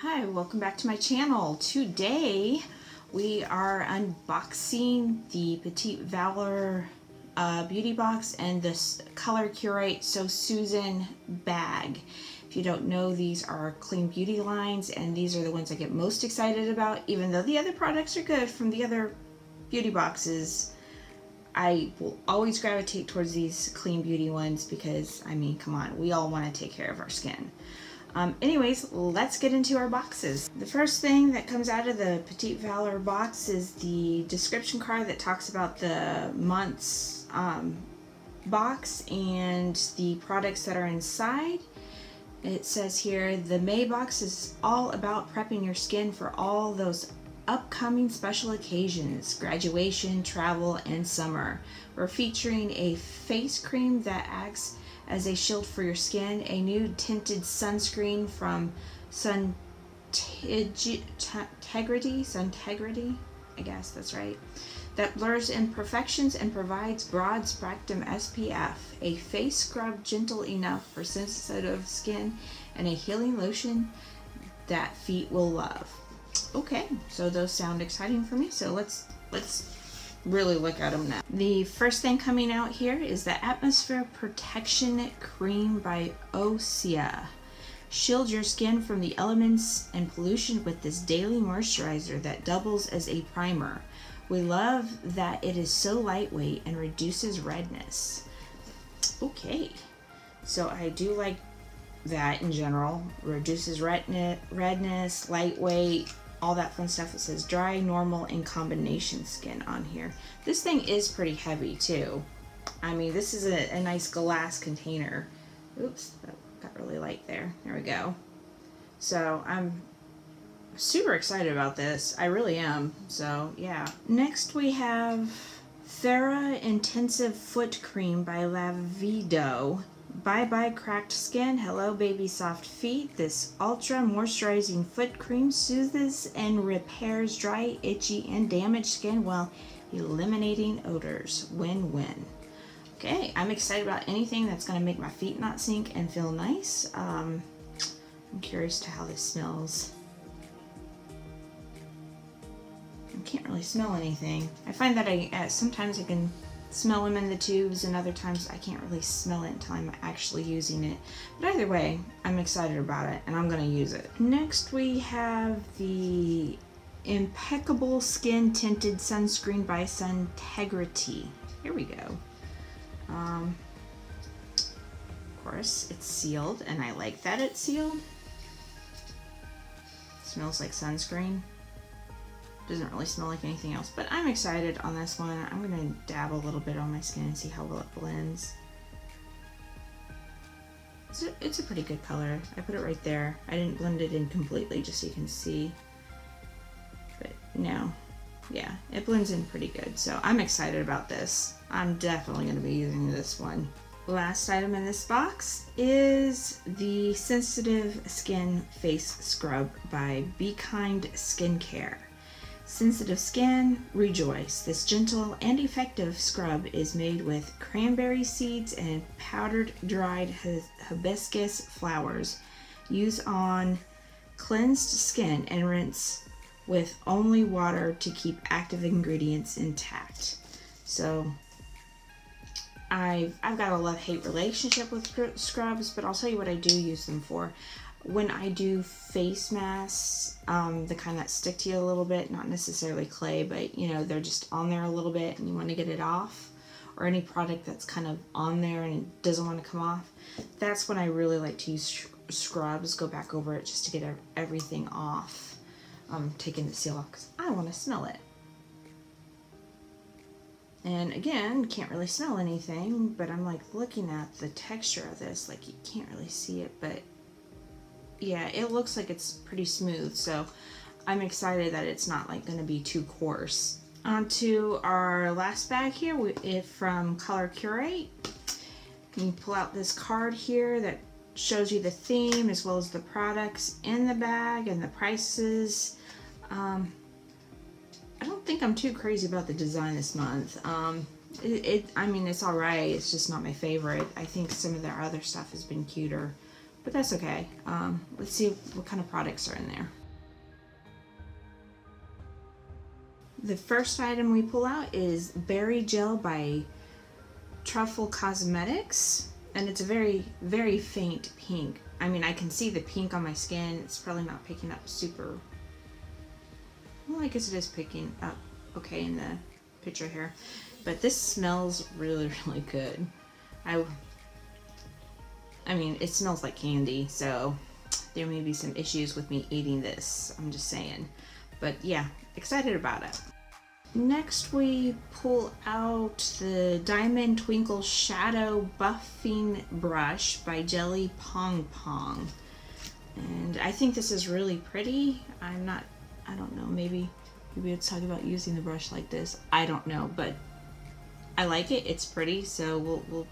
Hi, welcome back to my channel. Today we are unboxing the Petit Vour uh, beauty box and this Color Curate So Susan bag. If you don't know, these are clean beauty lines and these are the ones I get most excited about, even though the other products are good from the other beauty boxes. I will always gravitate towards these clean beauty ones because, I mean, come on, we all want to take care of our skin. Um, anyways, let's get into our boxes. The first thing that comes out of the Petit Vour box is the description card that talks about the month's um, box and the products that are inside. It says here, the May box is all about prepping your skin for all those upcoming special occasions, graduation, travel, and summer. We're featuring a face cream that acts as a shield for your skin, a new tinted sunscreen from Sun Integrity, Suntegrity, I guess that's right, that blurs imperfections and provides broad spectrum SPF, a face scrub gentle enough for sensitive skin, and a healing lotion that feet will love. Okay, so those sound exciting for me, so let's let's really look at them now. The first thing coming out here is the Atmosphere Protection Cream by Osea. Shield your skin from the elements and pollution with this daily moisturizer that doubles as a primer. We love that it is so lightweight and reduces redness. Okay, so I do like that in general. Reduces redness, lightweight, all that fun stuff. It says dry, normal, and combination skin on here. This thing is pretty heavy too. I mean, this is a, a nice glass container. Oops, that got really light there. There we go. So I'm super excited about this. I really am. So yeah. Next we have Thera Intensive Foot Cream by Lavido. Bye bye cracked skin, hello baby soft feet. This ultra moisturizing foot cream soothes and repairs dry, itchy, and damaged skin while eliminating odors. Win-win. Okay, I'm excited about anything that's going to make my feet not sink and feel nice. Um, I'm curious to how this smells. I can't really smell anything. I find that I uh, sometimes I can smell them in the tubes and other times I can't really smell it until I'm actually using it. But either way, I'm excited about it and I'm going to use it. Next we have the Impeccable Skin Tinted Sunscreen by Suntegrity. Here we go. Um, of course, it's sealed and I like that it's sealed. It smells like sunscreen. Doesn't really smell like anything else, but I'm excited on this one. I'm to dab a little bit on my skin and see how well it blends. It's a, it's a pretty good color. I put it right there. I didn't blend it in completely just so you can see. But no, yeah, it blends in pretty good. So I'm excited about this. I'm definitely to be using this one. Last item in this box is the Sensitive Skin Face Scrub by Be Kind Skincare. Sensitive skin, rejoice. This gentle and effective scrub is made with cranberry seeds and powdered dried hibiscus flowers. Use on cleansed skin and rinse with only water to keep active ingredients intact. So I've, I've got a love-hate relationship with scrubs, but I'll tell you what I do use them for when I do face masks, um, the kind that stick to you a little bit, not necessarily clay, but you know, they're just on there a little bit and you want to get it off, or any product that's kind of on there and doesn't want to come off, that's when I really like to use scrubs, go back over it just to get everything off, um, taking the seal off because I want to smell it. And again, can't really smell anything, but I'm like looking at the texture of this, like you can't really see it, but yeah, it looks like it's pretty smooth, so I'm excited that it's not like going to be too coarse. On to our last bag here we, from Color Curate. You pull out this card here that shows you the theme as well as the products in the bag and the prices. Um, I don't think I'm too crazy about the design this month. Um, it, it, I mean, it's alright. It's just not my favorite. I think some of their other stuff has been cuter. But that's okay. Um, let's see what kind of products are in there. The first item we pull out is Berry Gel by Truffle Cosmetics, and it's a very, very faint pink. I mean, I can see the pink on my skin. It's probably not picking up super, well, I guess it is picking up okay in the picture here. But this smells really, really good. I, I mean, it smells like candy, so there may be some issues with me eating this. I'm just saying. But yeah, excited about it. Next we pull out the Diamond Twinkle Shadow Buffing Brush by Jelly Pong Pong. And I think this is really pretty. I'm not, I don't know, maybe, maybe it's talking about using the brush like this. I don't know, but I like it. It's pretty, so we'll, we'll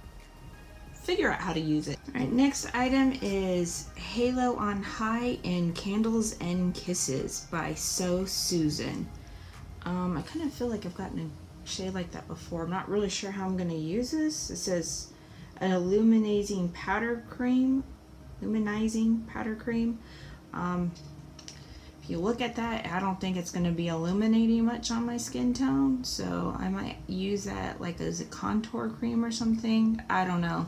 figure out how to use it. All right, next item is Halo on High in Candles and Kisses by So Susan. Um, I kind of feel like I've gotten a shade like that before. I'm not really sure how I'm going to use this. It says an illuminating powder cream. Illuminizing powder cream. Um, if you look at that, I don't think it's going to be illuminating much on my skin tone. So I might use that like as a contour cream or something. I don't know.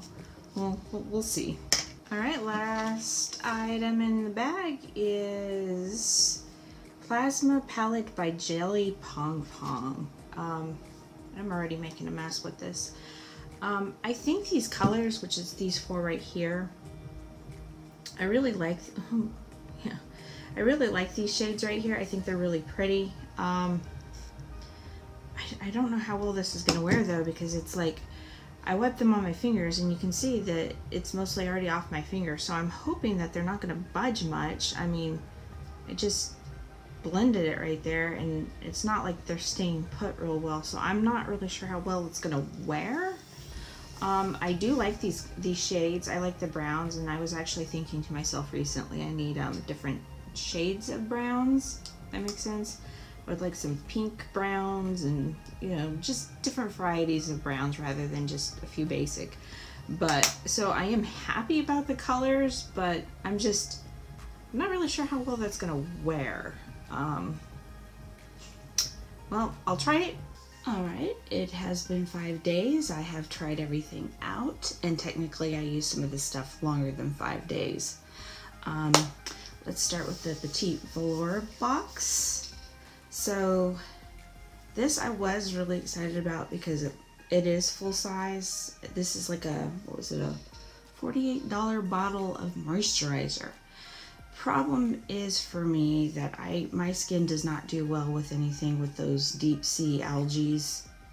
We'll, we'll see. All right, last item in the bag is Plasma Palette by Jelly Pong Pong. Um, I'm already making a mess with this. Um, I think these colors, which is these four right here, I really like, yeah, I really like these shades right here. I think they're really pretty. Um, I, I don't know how well this is going to wear though, because it's like, I wiped them on my fingers and you can see that it's mostly already off my finger. So I'm hoping that they're not going to budge much. I mean, it just blended it right there and it's not like they're staying put real well so I'm not really sure how well it's gonna wear um, I do like these these shades I like the browns and I was actually thinking to myself recently I need um, different shades of browns that makes sense with like some pink browns and you know just different varieties of browns rather than just a few basic but so I am happy about the colors but I'm just I'm not really sure how well that's gonna wear um, well, I'll try it. All right, it has been five days. I have tried everything out, and technically I used some of this stuff longer than five days. Um, let's start with the Petit Vour box. So this I was really excited about because it, it is full size. This is like a, what was it, a $48 bottle of moisturizer problem is for me that I my skin does not do well with anything with those deep sea algae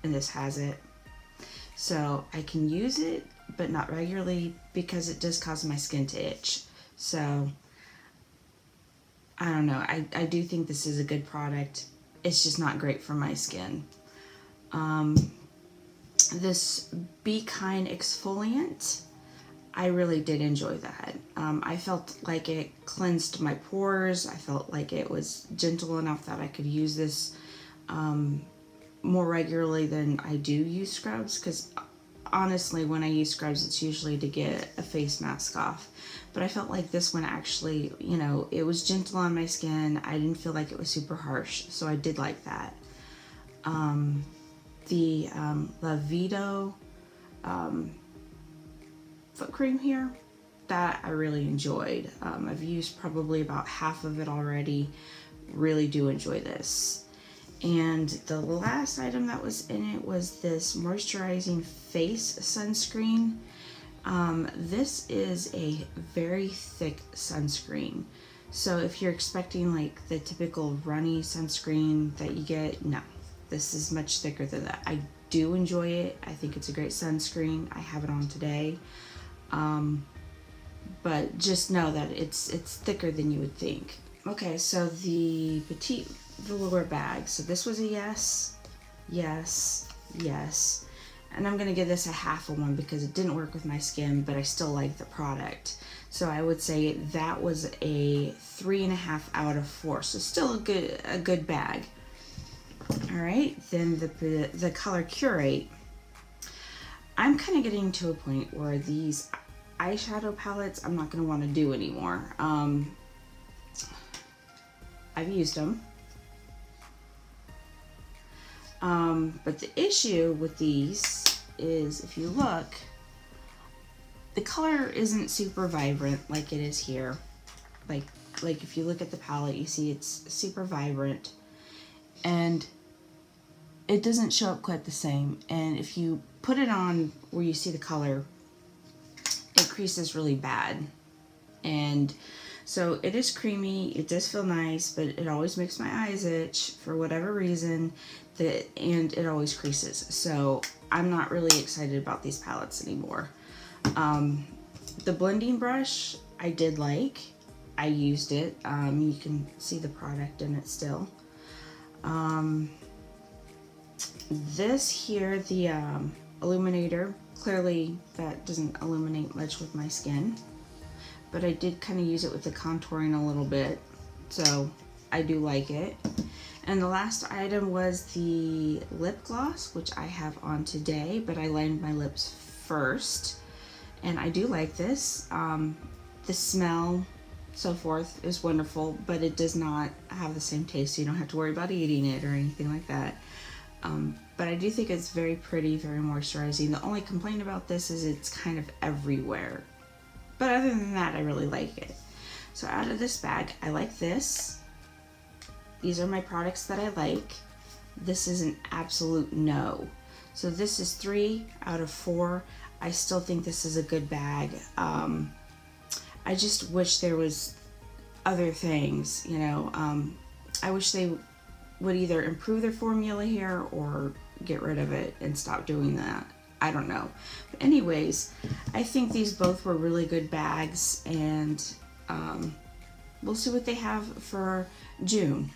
and this has it. So I can use it but not regularly because it does cause my skin to itch. So I don't know. I, I do think this is a good product. It's just not great for my skin. Um, this Be Kind exfoliant I really did enjoy that. Um, I felt like it cleansed my pores. I felt like it was gentle enough that I could use this um, more regularly than I do use scrubs because honestly when I use scrubs it's usually to get a face mask off. But I felt like this one actually, you know, it was gentle on my skin. I didn't feel like it was super harsh, so I did like that. Um, the um, Lavido um, foot cream here that I really enjoyed. Um, I've used probably about half of it already. Really do enjoy this. And the last item that was in it was this moisturizing face sunscreen. Um, this is a very thick sunscreen. So if you're expecting like the typical runny sunscreen that you get, no, this is much thicker than that. I do enjoy it. I think it's a great sunscreen. I have it on today. Um, but just know that it's it's thicker than you would think. Okay, so the Petite Velour bag. So this was a yes, yes, yes. And I'm gonna give this a half a one because it didn't work with my skin, but I still like the product. So I would say that was a three and a half out of four. So still a good a good bag. All right, then the the color curate. I'm kind of getting to a point where these eyeshadow palettes I'm not going to want to do anymore. Um, I've used them. Um, but the issue with these is if you look, the color isn't super vibrant like it is here. Like, like if you look at the palette, you see it's super vibrant and it doesn't show up quite the same. And if you put it on where you see the color, it creases really bad. And so it is creamy, it does feel nice, but it always makes my eyes itch for whatever reason, that, and it always creases. So I'm not really excited about these palettes anymore. Um, the blending brush I did like. I used it. Um, you can see the product in it still. Um, this here, the um, illuminator, clearly that doesn't illuminate much with my skin but I did kind of use it with the contouring a little bit. So I do like it. And the last item was the lip gloss, which I have on today, but I lined my lips first. And I do like this. Um, the smell, so forth, is wonderful, but it does not have the same taste. So you don't have to worry about eating it or anything like that. Um, but I do think it's very pretty, very moisturizing. The only complaint about this is it's kind of everywhere. But other than that, I really like it. So out of this bag, I like this. These are my products that I like. This is an absolute no. So this is three out of four. I still think this is a good bag. Um, I just wish there was other things, you know. Um, I wish they would either improve their formula here or get rid of it and stop doing that. I don't know. But anyways, I think these both were really good bags and um, we'll see what they have for June.